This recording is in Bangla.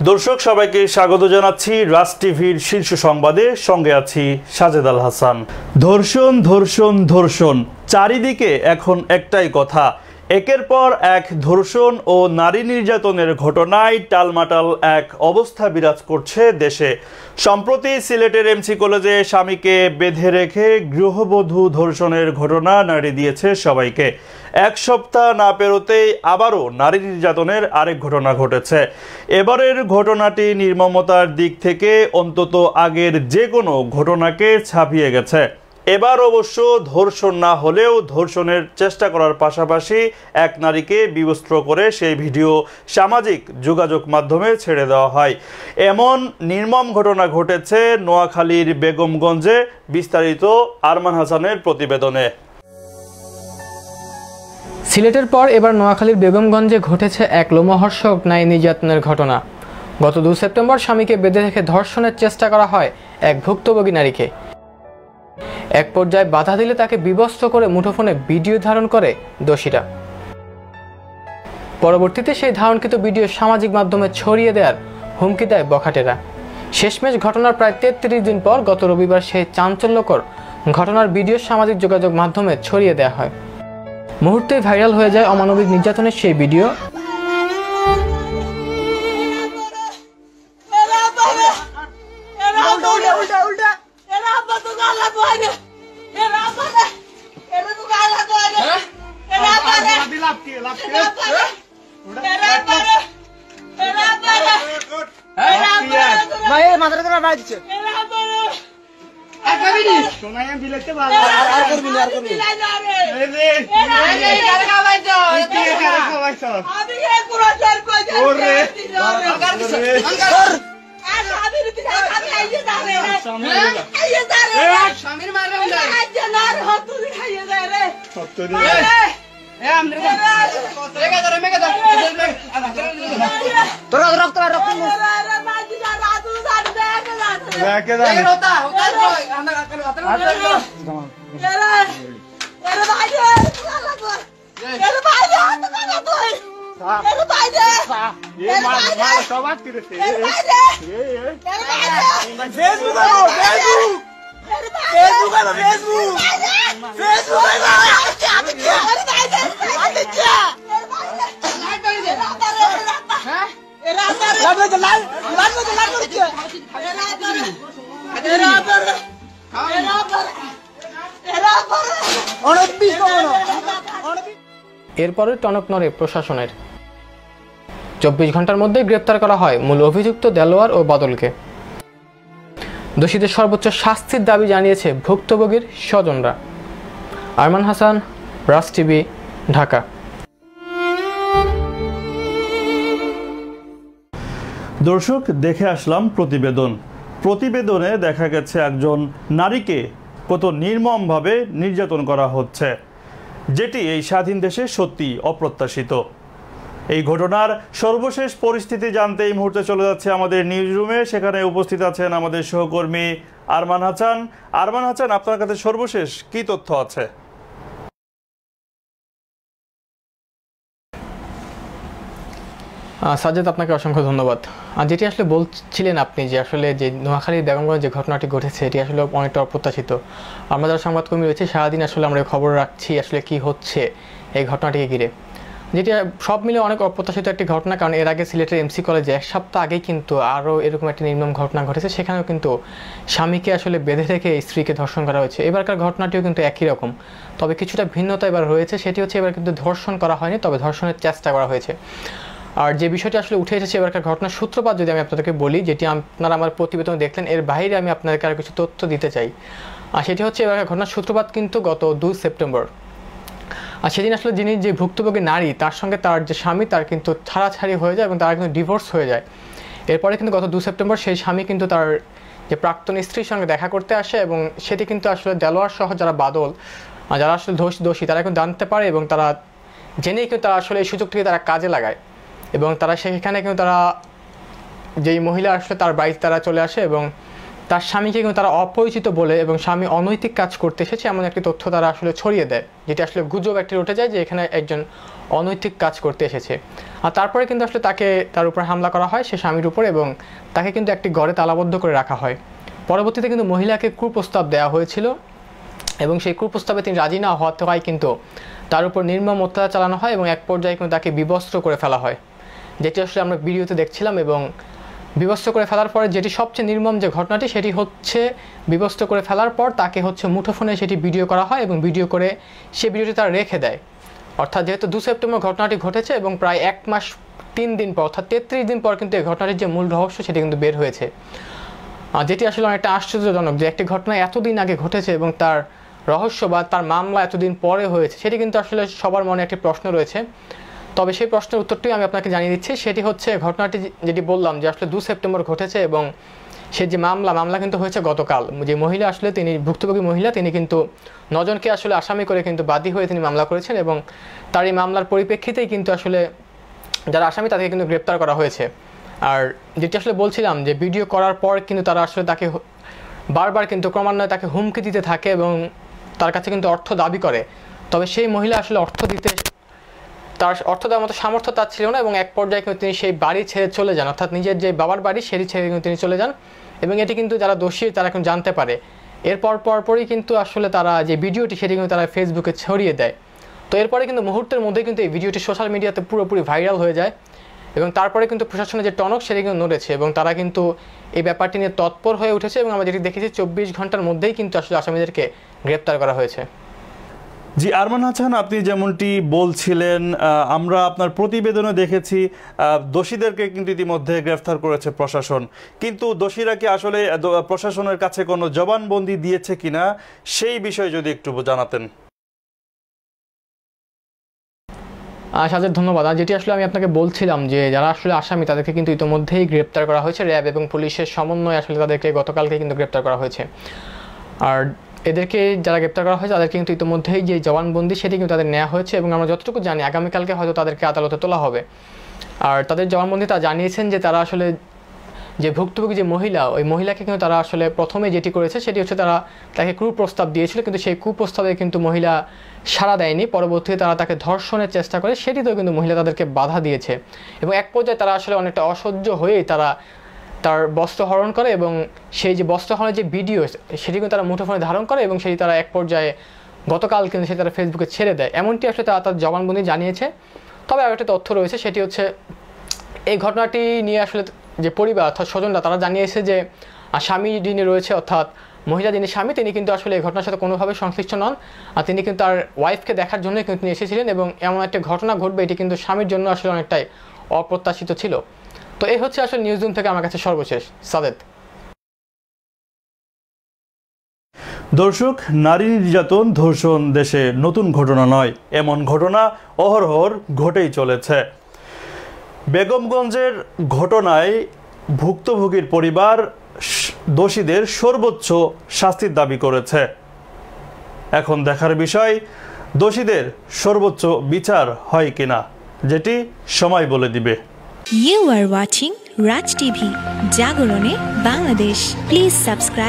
দর্শক, সবাইকে স্বাগত জানাচ্ছি রাজ টিভির শীর্ষ সংবাদে। সঙ্গে আছি সাজেদ আল হাসান। ধর্ষণ ধর্ষণ ধর্ষণ, চারিদিকে এখন একটাই কথা। একের পর এক ধর্ষণ ও নারী নির্যাতনের ঘটনায় টালমাটাল এক অবস্থা বিরাজ করছে দেশে। সম্প্রতি সিলেটের এমসি কলেজে স্বামীকে বেঁধে রেখে গৃহবধূ ধর্ষণের ঘটনা নাড়ি দিয়েছে সবাইকে। এক সপ্তাহ না পেরোতেই আবারও নারী নির্যাতনের আরেক ঘটনা ঘটেছে। এবারের ঘটনাটি নির্মমতার দিক থেকে অন্তত আগের যে কোনো ঘটনাকে ছাপিয়ে গেছে। এবার অবশ্য ধর্ষণ না হলেও ধর্ষণের চেষ্টা করার পাশাপাশি এক নারীকে বিবস্ত্র করে সেই ভিডিও সামাজিক যোগাযোগ মাধ্যমে ছেড়ে দেওয়া হয়। এমন নির্মম ঘটনা ঘটেছে নোয়াখালীর বেগমগঞ্জে, বিস্তারিত আরমান হাসানের প্রতিবেদনে। সিলেটের পর এবার নোয়াখালীর বেগমগঞ্জে ঘটেছে এক লোমহর্ষক নারী নির্যাতনের ঘটনা। গত দু সেপ্টেম্বর স্বামীকে বেঁধে রেখে ধর্ষণের চেষ্টা করা হয় এক ভুক্তভোগী নারীকে। এক পর্যায়ে বাধা দিলে তাকে বিবস্ত্র করে মুঠোফোনে ভিডিও ধারণ করে দোষীরা। পরবর্তীতে সেই ধারণকৃত ভিডিও সামাজিক মাধ্যমে ছড়িয়ে দেওয়ার হুমকি দেয় বখাটেরা। শেষমেশ ঘটনার প্রায় তেত্রিশ দিন পর গত রবিবার সেই চাঞ্চল্যকর ঘটনার ভিডিও সামাজিক যোগাযোগ মাধ্যমে ছড়িয়ে দেওয়া হয়। মুহূর্তে ভাইরাল হয়ে যায় অমানবিক নির্যাতনের সেই ভিডিও। আব্বা ভাই মাথাটা করে বাড়ি দিচ্ছে বিলাতে ভালো আর করবি না আর করবি স্বামীর মারে উল্টা Turok, turok, turok, turok. Facebook সত্য রে এ আমরে মেগা ধরে মেগা ধরে তোরা রক্ত রক্ত ব্যাকে দাঁড়িয়ে এ মাল মাল সব আটকে রেছে এ এ ফেসবুক ফেসবুক ফেসবুক আলো ফেসবুক অনেক বিষ কমানো এরপরে টনক নড়ে প্রশাসনের। চব্বিশ ঘণ্টার মধ্যে গ্রেপ্তার করা হয় মূল অভিযুক্ত দেলোয়ার ও বাদলকে। দোষীদের সর্বোচ্চ শাস্তির দাবি জানিয়েছে ভুক্তভোগীর স্বজনরা। আরমান হাসান রাজ টিভি, ঢাকা। দর্শক, দেখে আসলাম প্রতিবেদন। প্রতিবেদনে দেখা গেছে একজন নারীকে কত নির্মমভাবে নির্যাতন করা হচ্ছে, যেটি এই স্বাধীন দেশে সত্যি অপ্রত্যাশিত। এই ঘটনার সর্বশেষ পরিস্থিতি জানতে এই মুহূর্তে চলে যাচ্ছে আমাদের নিউজ রুমে সেখানে উপস্থিত আছেন আমাদের সহকর্মী আরমান হাসান। আরমান হাসান আপনার কাছে সর্বশেষ কি তথ্য আছে? আহ, সাজ্জাদ আপনাকে অসংখ্য ধন্যবাদ। আর যেটি আসলে বলছিলেন আপনি যে আসলে যে নোয়াখালীর বেগমগঞ্জ যে ঘটনাটি ঘটেছে এটি আসলে অনেকটা অপ্রত্যাশিত। আমরা যারা সংবাদকর্মী রয়েছে সারাদিন আসলে আমরা খবর রাখছি আসলে কি হচ্ছে এই ঘটনাটিকে ঘিরে। যেটি সব মিলে অনেক অপ্রত্যাশিত একটি ঘটনা, কারণ এর আগে সিলেটের এমসি কলেজে এক সপ্তাহ আগেই কিন্তু আরও এরকম একটি নির্মম ঘটনা ঘটেছে। সেখানেও কিন্তু স্বামীকে আসলে বেঁধে রেখে স্ত্রীকে ধর্ষণ করা হয়েছে। এবারকার ঘটনাটিও কিন্তু একই রকম। তবে কিছুটা ভিন্নতা এবার রয়েছে, সেটি হচ্ছে এবার কিন্তু ধর্ষণ করা হয়নি, তবে ধর্ষণের চেষ্টা করা হয়েছে। আর যে বিষয়টি আসলে উঠে এসেছে এবারকার ঘটনার সূত্রপাত যদি আমি আপনাদেরকে বলি, যেটি আপনারা আমার প্রতিবেদন দেখলেন, এর বাইরে আমি আপনাদেরকে আরও কিছু তথ্য দিতে চাই। আর সেটি হচ্ছে এবারকার ঘটনার সূত্রপাত কিন্তু গত দুই সেপ্টেম্বর। আর সেদিন আসলে যিনি যে ভুক্তভোগী নারী, তার সঙ্গে তার যে স্বামী, তার কিন্তু ছাড়াছাড়ি হয়ে যায় এবং তারা কিন্তু ডিভোর্স হয়ে যায়। এরপরে কিন্তু গত দু সেপ্টেম্বর সেই স্বামী কিন্তু তার যে প্রাক্তন স্ত্রীর সঙ্গে দেখা করতে আসে এবং সেটি কিন্তু আসলে দেলোয়ার সহ যারা বাদল যারা আসলে দোষী দোষী, তারা কিন্তু জানতে পারে এবং তারা জেনেই কিন্তু তারা আসলে এই সুযোগটিকে তারা কাজে লাগায়। এবং তারা সেখানে কিন্তু তারা যেই মহিলা আসলে তার বাড়িতে তারা চলে আসে এবং তার স্বামীকে কিন্তু তারা অপরিচিত বলে এবং স্বামী অনৈতিক কাজ করতে এসেছে এমন একটি তথ্য তারা আসলে ছড়িয়ে দেয়, যেটি আসলে গুজব একটি উঠে যায় যে এখানে একজন অনৈতিক কাজ করতে এসেছে। আর তারপরে কিন্তু আসলে তাকে তার উপর হামলা করা হয় সে স্বামীর উপর এবং তাকে কিন্তু একটি ঘরে তালাবদ্ধ করে রাখা হয়। পরবর্তীতে কিন্তু মহিলাকে কুপ্রস্তাব দেওয়া হয়েছিল এবং সেই কুপ্রস্তাবে তিনি রাজি না হওয়াতে হয় কিন্তু তার উপর নির্মম অত্যাচার চালানো হয় এবং এক পর্যায়ে কিন্তু তাকে বিবস্ত্র করে ফেলা হয়, যেটি আসলে আমরা ভিডিওতে দেখছিলাম এবং বিবস্ত্র করে ফেলার পরে যেটি সবচেয়ে নির্মম যে ঘটনাটি, সেটি হচ্ছে বিবস্ত্র করে ফেলার পর তাকে হচ্ছে মুঠোফোনে সেটি ভিডিও করা হয় এবং ভিডিও করে সে ভিডিওটি তারা রেখে দেয়। অর্থাৎ যেহেতু দু সেপ্টেম্বর ঘটনাটি ঘটেছে এবং প্রায় এক মাস, তিন দিন পর, অর্থাৎ তেত্রিশ দিন পর কিন্তু এই ঘটনাটির যে মূল রহস্য, সেটি কিন্তু বের হয়েছে। যেটি আসলে অনেকটা আশ্চর্যজনক যে একটি ঘটনা এতদিন আগে ঘটেছে এবং তার রহস্য বা তার মামলা এতদিন পরে হয়েছে, সেটি কিন্তু আসলে সবার মনে একটি প্রশ্ন রয়েছে। তবে সেই প্রশ্নের উত্তরটি আমি আপনাকে জানিয়ে দিচ্ছি। সেটি হচ্ছে, ঘটনাটি যেটি বললাম যে আসলে দু সেপ্টেম্বর ঘটেছে এবং সে যে মামলা মামলা কিন্তু হয়েছে গতকাল। যে মহিলা আসলে তিনি, ভুক্তভোগী মহিলা, তিনি কিন্তু নজনকে আসলে আসামি করে কিন্তু বাদী হয়ে তিনি মামলা করেছেন এবং তার এই মামলার পরিপ্রেক্ষিতেই কিন্তু আসলে যারা আসামি, তাদেরকে কিন্তু গ্রেপ্তার করা হয়েছে। আর যেটি আসলে বলছিলাম যে ভিডিও করার পর কিন্তু তারা আসলে তাকে বারবার কিন্তু ক্রমান্বয়ে তাকে হুমকি দিতে থাকে এবং তার কাছে কিন্তু অর্থ দাবি করে। তবে সেই মহিলা আসলে অর্থ দিতে তার অর্থ দেওয়ার মতো সামর্থ্য তার ছিল না এবং এক পর্যায়ে কিন্তু তিনি সেই বাড়ি ছেড়ে চলে যান। অর্থাৎ নিজের যে বাবার বাড়ি, সেটি ছেড়ে কিন্তু তিনি চলে যান এবং এটি কিন্তু যারা দোষী, তারা কিন্তু জানতে পারে। এরপর পরপরই কিন্তু আসলে তারা যে ভিডিওটি, সেটি কিন্তু তারা ফেসবুকে ছড়িয়ে দেয়। তো এরপরে কিন্তু মুহূর্তের মধ্যে কিন্তু এই ভিডিওটি সোশ্যাল মিডিয়াতে পুরোপুরি ভাইরাল হয়ে যায় এবং তারপরে কিন্তু প্রশাসনের যে টনক, সেটি কিন্তু নড়েছে এবং তারা কিন্তু এই ব্যাপারটি নিয়ে তৎপর হয়ে উঠেছে এবং আমরা যেটি দেখেছি, চব্বিশ ঘণ্টার মধ্যেই কিন্তু আসলে আসামিদেরকে গ্রেপ্তার করা হয়েছে। জি, আরমান হাসান, আপনি যেমনটি বলছিলেন আমরা আপনার প্রতিবেদনে দেখেছি দোষীদেরকে কিন্তু ইতিমধ্যে গ্রেফতার করেছে প্রশাসন। কিন্তু দোষীরা কি আসলে প্রশাসনের কাছে কোনো জবানবন্দি দিয়েছে কিনা, সেই বিষয়ে যদি একটু জানাতেন। সাজেদ ধন্যবাদ। আর যেটি আসলে আমি আপনাকে বলছিলাম যে, যারা আসলে আসামি, তাদেরকে কিন্তু ইতিমধ্যেই গ্রেপ্তার করা হয়েছে। র্যাব এবং পুলিশের সমন্বয়ে আসলে তাদেরকে গতকালকে কিন্তু গ্রেপ্তার করা হয়েছে। আর এদেরকে যারা গ্রেপ্তার করা হয়েছে, তাদেরকে কিন্তু ইতোমধ্যেই যে জবানবন্দি সেটি কিন্তু তাদের নেওয়া হয়েছে এবং আমরা যতটুকু জানি, আগামীকালকে হয়তো তাদেরকে আদালতে তোলা হবে। আর তাদের জবানবন্দি তা জানিয়েছেন যে তারা আসলে যে ভুক্তভোগী যে মহিলা, ওই মহিলাকে কিন্তু তারা আসলে প্রথমে যেটি করেছে সেটি হচ্ছে তারা তাকে কুপ্রস্তাব দিয়েছিল, কিন্তু সেই কুপ্রস্তাবে কিন্তু মহিলা সাড়া দেয়নি। পরবর্তীতে তারা তাকে ধর্ষণের চেষ্টা করে, সেটিতেও কিন্তু মহিলা তাদেরকে বাধা দিয়েছে। এবং এক পর্যায়ে তারা আসলে অনেকটা অসহ্য হয়েই তারা তার বস্ত্র হরণ করে এবং সেই যে বস্ত্র হরণের যে ভিডিও সেটি কিন্তু তারা মুঠোফোনে ধারণ করে এবং সেটি তারা এক পর্যায়ে গতকাল কিন্তু সেটা তারা ফেসবুকে ছেড়ে দেয়। এমনটি আসলে তারা তার জবানবন্দি জানিয়েছে। তবে আর একটা তথ্য রয়েছে, সেটি হচ্ছে এই ঘটনাটি নিয়ে আসলে যে পরিবার অর্থাৎ স্বজনরা, তারা জানিয়েছে যে স্বামী যিনি রয়েছে অর্থাৎ মহিলা যিনি স্বামী, তিনি কিন্তু আসলে এই ঘটনার সাথে কোনোভাবে সংশ্লিষ্ট নন। আর তিনি কিন্তু তার ওয়াইফকে দেখার জন্যই কিন্তু তিনি এসেছিলেন এবং এমন একটা ঘটনা ঘটবে, এটি কিন্তু স্বামীর জন্য আসলে অনেকটাই অপ্রত্যাশিত ছিল। তো এই হচ্ছে আসলে নিউজ রুম থেকে আমার কাছে সর্বশেষ। সাদেদ দর্শক, নারী নির্যাতন ধর্ষণ দেশে নতুন ঘটনা নয়, এমন ঘটনা অহরহর ঘটেই চলেছে। বেগমগঞ্জের ঘটনায় ভুক্তভোগীর পরিবার দোষীদের সর্বোচ্চ শাস্তির দাবি করেছে। এখন দেখার বিষয়, দোষীদের সর্বোচ্চ বিচার হয় কিনা, যেটি সময় বলে দিবে। Are watching Raj TV, Jagorone, Bangladesh. Please subscribe.